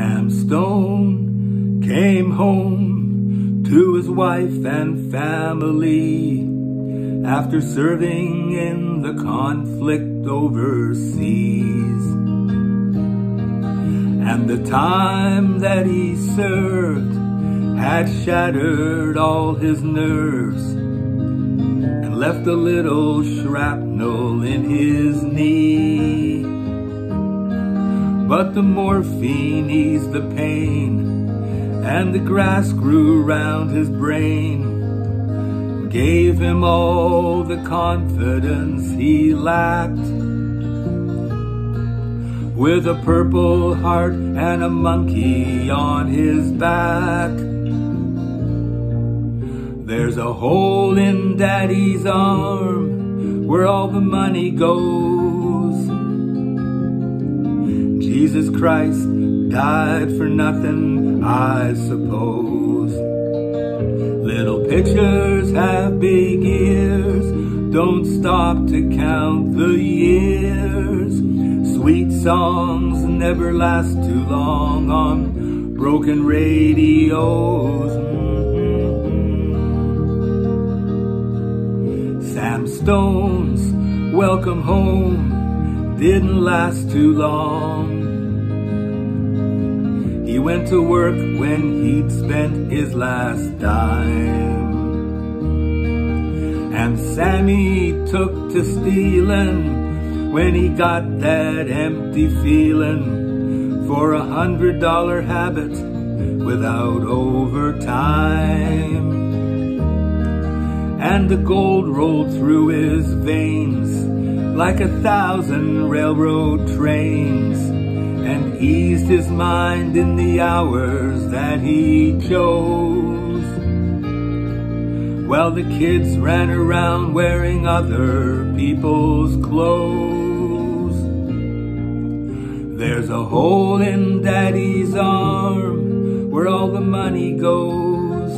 Sam Stone came home to his wife and family after serving in the conflict overseas. And the time that he served had shattered all his nerves and left a little shrapnel in his knee. But the morphine eased the pain and the grass grew round his brain, gave him all the confidence he lacked. With a purple heart and a monkey on his back. There's a hole in daddy's arm where all the money goes. Jesus Christ died for nothing, I suppose. Little pictures have big ears, don't stop to count the years. Sweet songs never last too long on broken radios. Mm-hmm. Sam Stone's welcome home didn't last too long. He went to work when he'd spent his last dime. And Sammy took to stealing when he got that empty feeling for a hundred dollar habit without overtime and the gold rolled through his veins like a thousand railroad trains and eased his mind in the hours that he chose. While the kids ran around wearing other people's clothes. There's a hole in daddy's arm where all the money goes.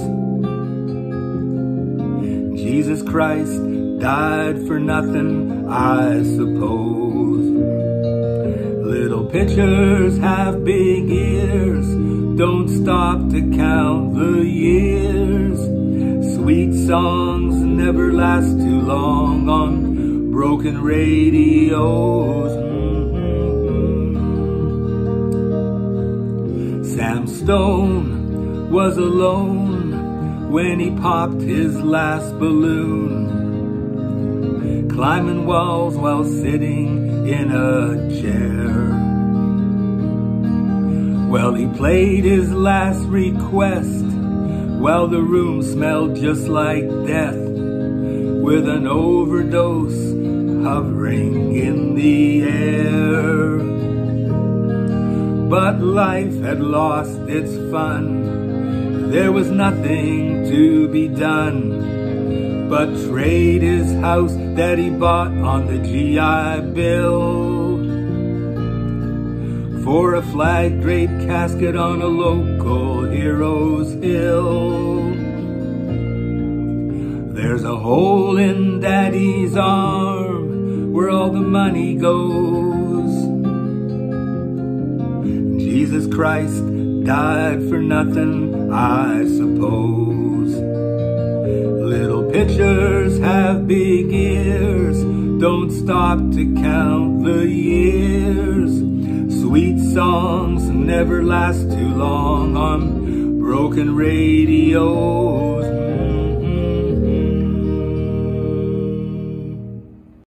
Jesus Christ died for nothing, I suppose. Pitchers have big ears, don't stop to count the years. Sweet songs never last too long on broken radios. Mm-hmm. Sam Stone was alone when he popped his last balloon, climbing walls while sitting in a chair. Well, he played his last request while the room smelled just like death, with an overdose hovering in the air. But life had lost its fun. There was nothing to be done but trade his house that he bought on the GI Bill for a flag draped casket on a local hero's hill. There's a hole in daddy's arm where all the money goes. Jesus Christ died for nothing, I suppose. Little pitchers have big ears, don't stop to count the years. Sweet songs never last too long on broken radios.